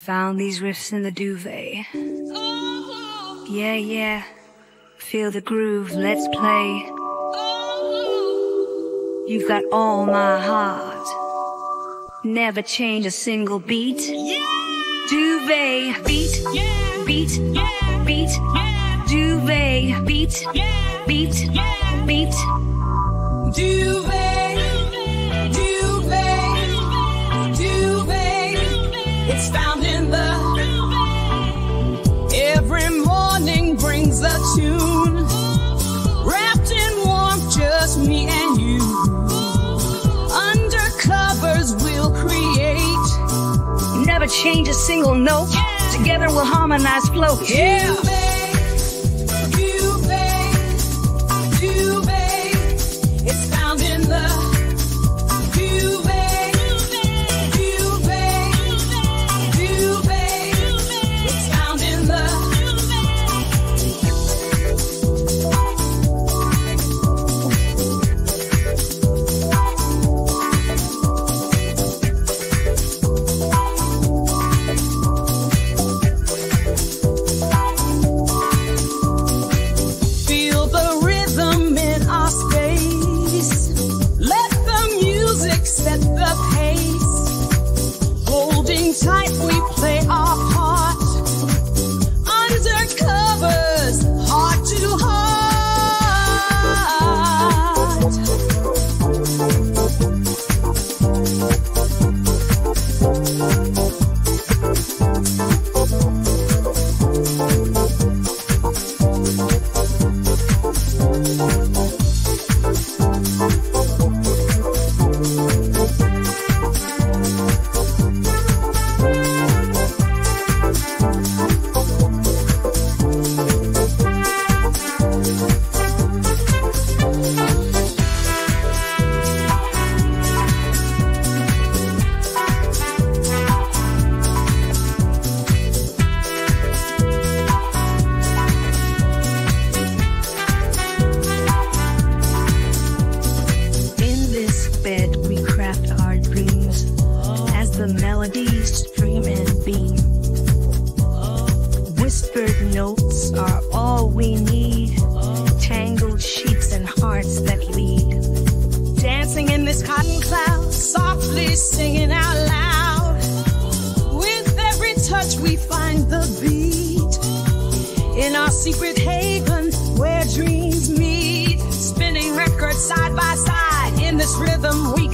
Found these riffs in the duvet. Yeah, yeah. Feel the groove, let's play. You've got all my heart. Never change a single beat. Duvet, beat, beat, beat, duvet, beat, beat, beat. Duvet. It's found tune. Wrapped in warmth, just me and you. Under covers we'll create. Never change a single note. Together we'll harmonize flow. Yeah. The melodies stream and beam. Whispered notes are all we need. Tangled sheets and hearts that lead. Dancing in this cotton cloud, softly singing out loud. With every touch, we find the beat. In our secret haven, where dreams meet. Spinning records side by side. In this rhythm, we